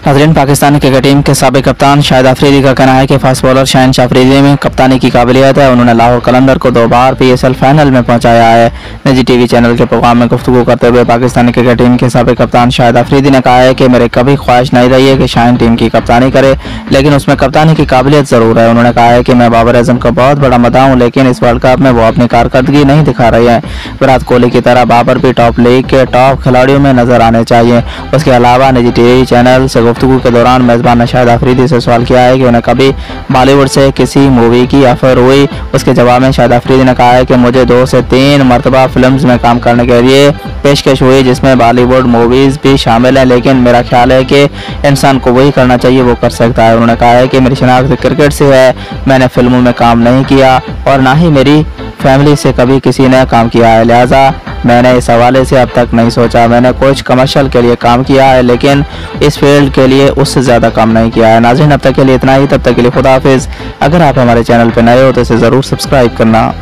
नाजरीन, Pakistan cricket team के सबक कप्तान शाहिद अफरीदी का कहना है कि फास्ट बॉलर शाहिन अफरीदी में कप्तानी की काबिलियत है। उन्होंने लाहौर कलंदर को दो बार पीएसएल फाइनल में पहुँचाया है। निजी टीवी चैनल के प्रोग्राम में गुफ्तु करते हुए पाकिस्तानी क्रिकेट टीम के सबक कप्तान शाहिद अफरीदी ने कहा है कि मेरे कभी ख्वाहिश नहीं रही है कि शाहन टीम की कप्तानी करे, लेकिन उसमें कप्तानी की काबिलियत ज़रूर है। उन्होंने कहा है कि मैं बाबर अजम का बहुत बड़ा मदा हूँ, लेकिन इस वर्ल्ड कप में वो अपनी कारकर्दगी नहीं दिखा रही है। विराट कोहली की तरह बाबर भी टॉप लीग के टॉप खिलाड़ियों में नज़र आने चाहिए। उसके अलावा निजी टीवी चैनल से गुफ्तु के दौरान मेज़बान ने शाहिद अफरीदी से सवाल किया है कि उन्हें कभी बॉलीवुड से किसी मूवी की ऑफ़र हुई? उसके जवाब में शाहिद अफरीदी ने कहा है कि मुझे दो से तीन मरतबा फ़िल्म में काम करने के लिए पेशकश हुई, जिसमें बॉलीवुड मूवीज़ भी शामिल हैं, लेकिन मेरा ख्याल है कि इंसान को वही करना चाहिए, वो कर सकता है। उन्होंने कहा है कि मेरी शनाख्त क्रिकेट से है, मैंने फ़िल्मों में काम नहीं किया और ना ही मेरी फैमिली से कभी किसी ने काम किया है। लिहाजा मैंने इस हवाले से अब तक नहीं सोचा। मैंने कुछ कमर्शियल के लिए काम किया है, लेकिन इस फ़ील्ड के लिए उससे ज़्यादा काम नहीं किया है। नाजिन, अब तक के लिए इतना ही। तब तक के लिए खुदाफिज अगर आप हमारे चैनल पर नए हो तो इसे ज़रूर सब्सक्राइब करना।